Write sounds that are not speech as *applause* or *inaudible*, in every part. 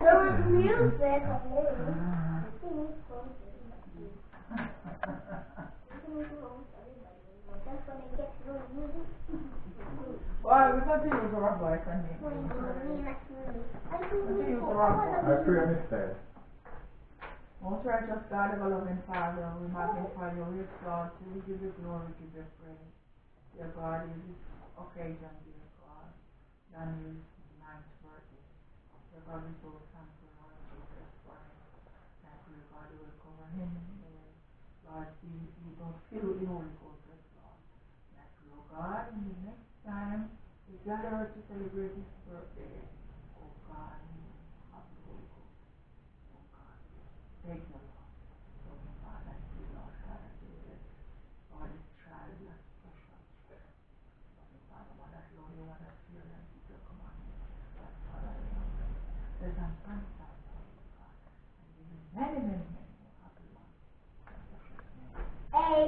There was music. That's when it gets really music. Well, we continue to rock boy from here. When you next movie. I Continue to do rock I boy. pray on this side. Most righteous God, ever loving Father, we magnify you, we exalt you, we give you glory, give you praise. Dear God, in this occasion, dear God, Daniel's ninth birthday. Thank. Lord, don't. Thank you, God, in the next time we gather to celebrate birthday, oh God, Holy Ghost. Oh God, you, Lord. So, Father, I pray, Lord God, that you will Lord, this child is a special spirit. So, Father, one that Lord, you want to fear and keep your commandments. That, Father, you know, there's an answer, Lord God. And give you many, many, many more happy ones. In precious name.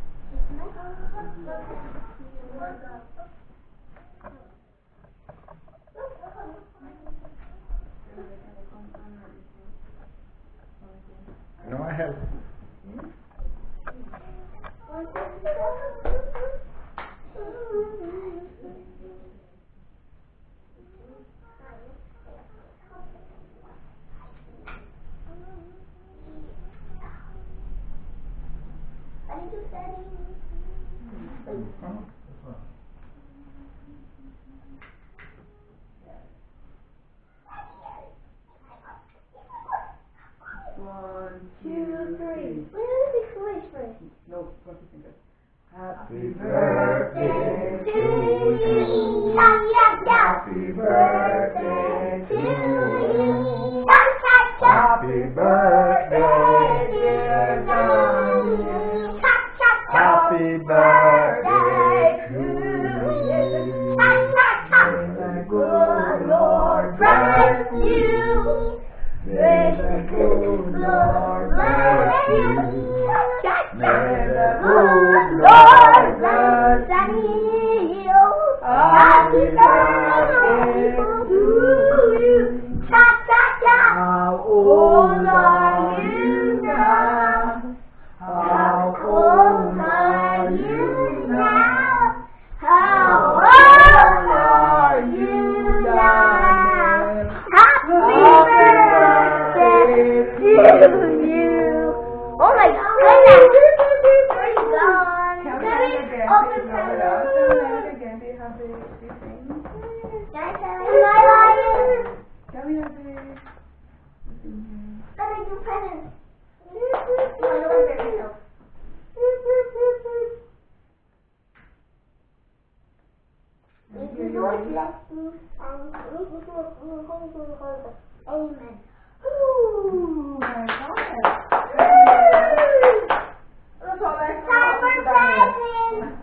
know, I help. Amen. Ooh, my God. That's all I Time for presents.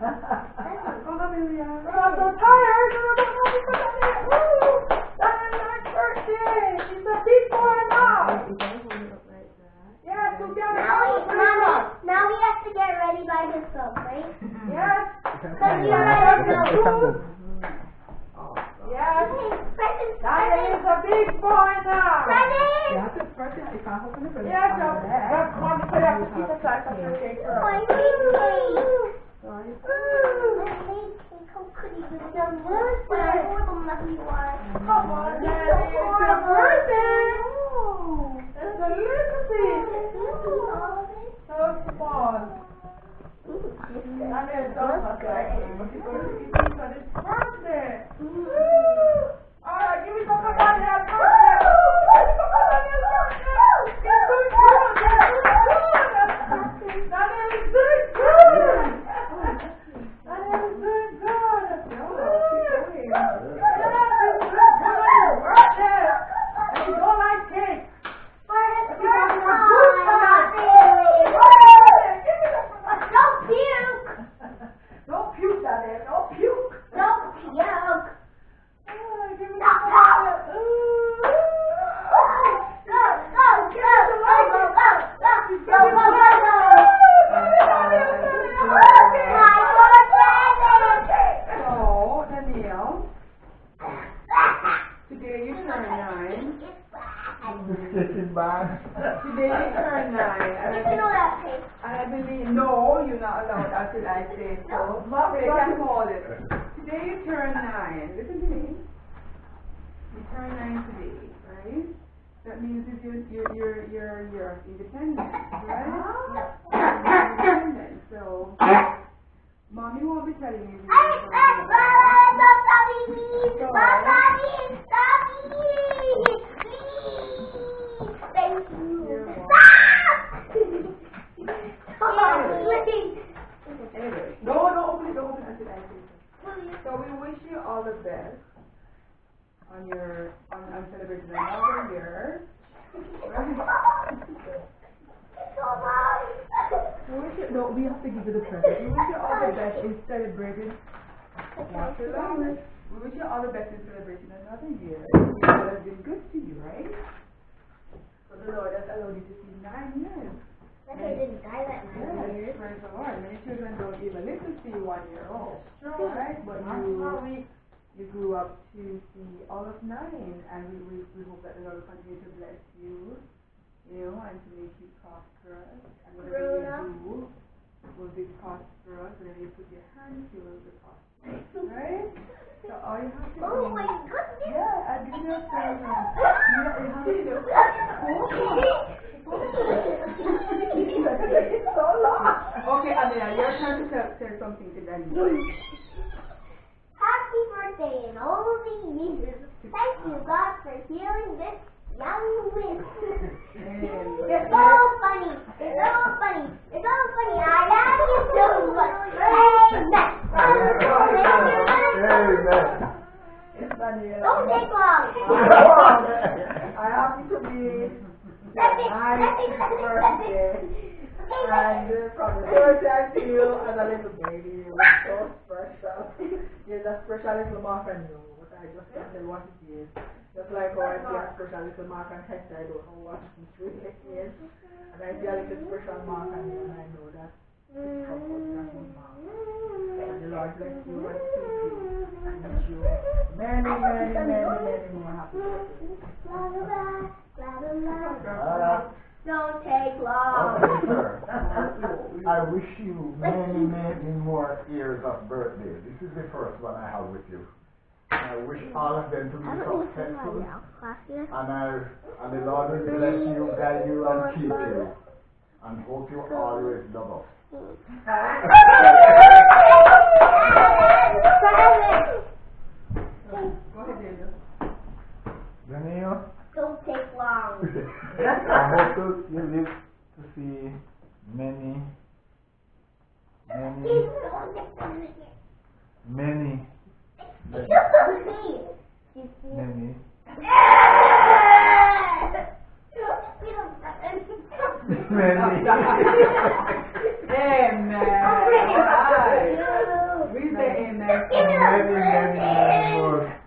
Come on, Amelia. I'm so tired. Birthday. She's a big boy now. Yes, so get Now we, now, now we have to get ready by himself, right? Yes. Because you already know. Yes. Okay, presents, Daniel is a big boy now. presents. Yeah, the first thing, if I open uh, the Yes, I'm sir. there. But mom, so have to keep aside some your cake for My her. cake. Sorry. My cake. How could you do that? But I want them like you are. Come on, It's Daddy. so It's your horrible. birthday. Oh. It's a little bit. So small. Daniel don't look like it, but you're going to eat it for his birthday. Alright, give me some of Daniel's birthday. Give me some of Daniel's birthday. It's doing good. It's doing good. Daniel is doing good. Daniel is doing good. Yes, he's doing good on your birthday. And you don't like cake. For nine. It's bad. This cake is bad. Today you turn nine. And I, You know that cake. and I believe, no, you're not allowed until I say so. Mom, they can hold it. Today you turn nine. Listen to me. You today, right? That means that you're, you're, you're, you're, you're independent, right? Ah. You're independent. So, mommy won't be telling you. Hey, hey, bye, bye, bye, bye, bye, bye, bye, Thank you. You're welcome. Stop! Please. Anyway, no, no, open it, don't open it until I say so. So we wish you all the best on your, on, on celebrating another year. We wish you, no, we have to give you the present. We wish you all the best in celebrating. Your. We wish you all the best in celebrating another year. God has been good to you, right? So the Lord has allowed you to see nine years. Like I didn't die that nine Yes, years. praise the Lord. Many children don't even live to see one year old. True, Right? But you, you grew up to see all of nine, and we, we, we hope that the Lord will continue to bless you, you know, and to make you prosperous. And whatever you do will be prosperous. Whatever you put your hand to will be prosperous. Right? So all you have to Oh do. my goodness. Yeah, I'll give you a present. You *laughs* have to do. It's so long. Okay, you're trying to tell, tell something to Danny. Happy birthday and all the years. Thank you, God, for healing this young. You're so funny. You're so funny. You're so funny. I love you so much. Amen. Don't take long. I to be. And uh, from the first to you as a little baby, you so special. You're the special little on you, I just can't tell what it is. Just like how I see a special little mark on Hector, I don't know what it really is. And I see a little special mark on you, and I know that it's from us, that's one mark. And the Lord bless you and keep you and wish you many, many, many, many more happy birthdays. Don't take long. I wish you many, many more years of birthday. This is the first one I have with you. Uh, I wish all of them to be successful. And I, and the Lord will bless you, guide you, and keep you. And hope you always love us. Go ahead, Daniel. Daniel, Don't take long. *laughs* I hope to, you live to see many, many, many, many, *laughs* many. Amen. Alright. We say amen. Many, many, many more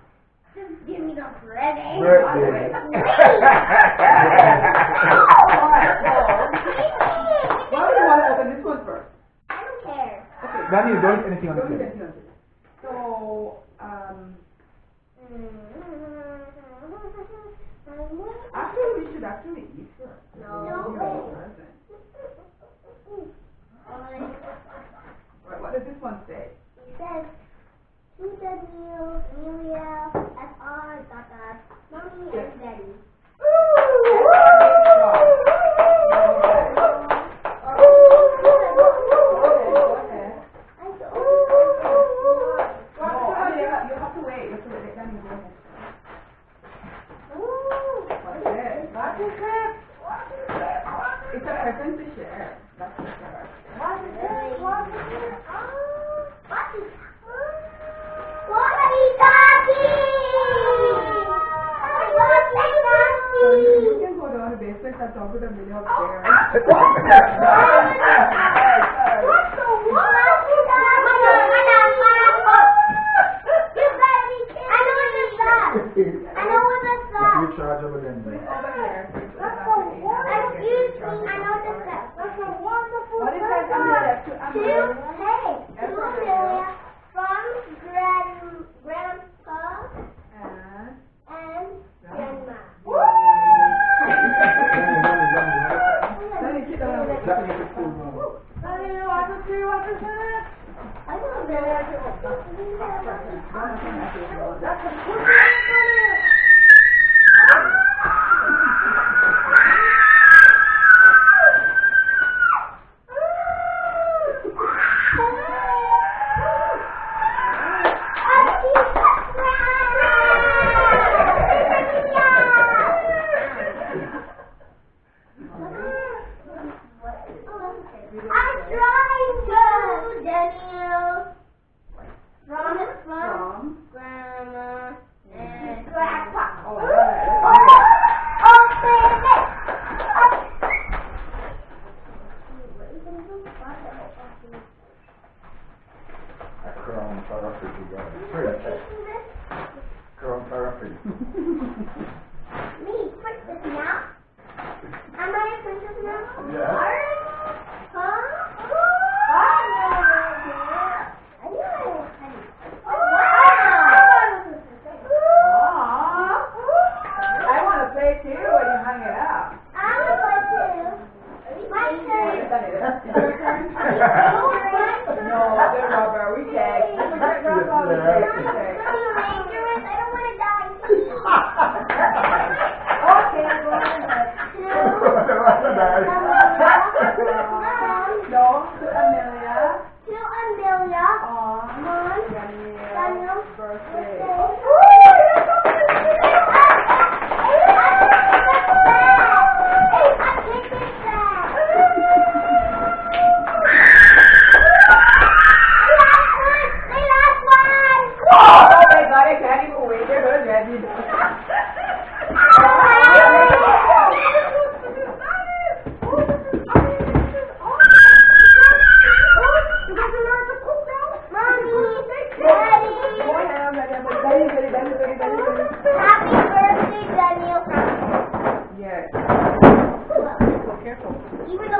Just give me the credit. birthdays. Why do you want to open this one first? I don't care. Daniel, don't eat anything on the Don't table. get me on this. So, um, actually, we should actually eat first. No. Right, what does this one say? It says, to Amelia, the basement and talk to the million I'm trying to.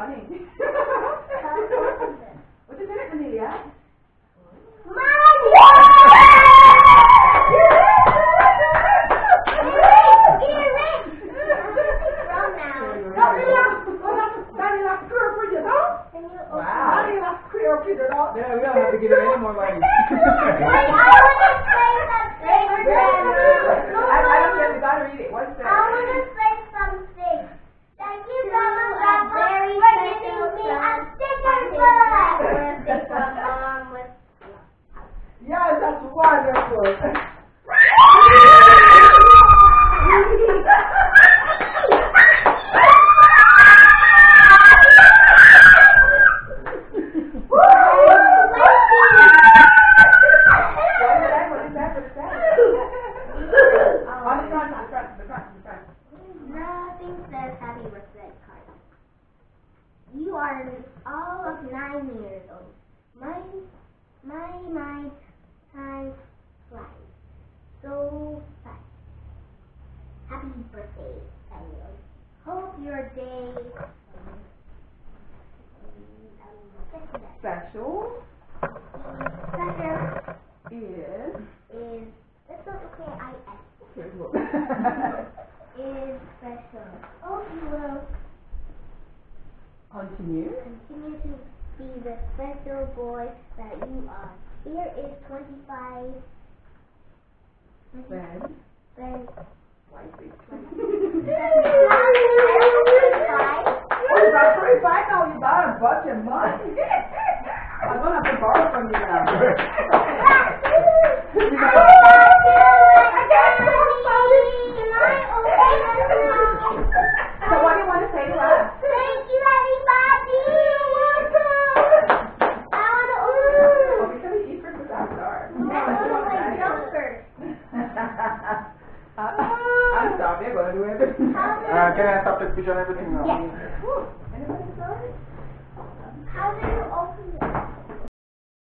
बारे में wonderful. Happy birthday, Daniel. Hope your day. Um, um, Special Special is. *laughs* is that's not okay. I S Okay, look. is special. Hope you will Continue. continue to be the special boy that you are. Here is 25. Then. Then, White big. Twenty-five. You got twenty-five now, you got a bunch of money. I'm gonna have to borrow from you now. So what do you want to say to us? Thank you, everybody. You're welcome. I want to Oh, order. we can eat Christmas after. I want my jumpers. Uh, I'm sorry, I'm gonna do everything. Uh, can I stop the picture and everything now? Yes. How do you open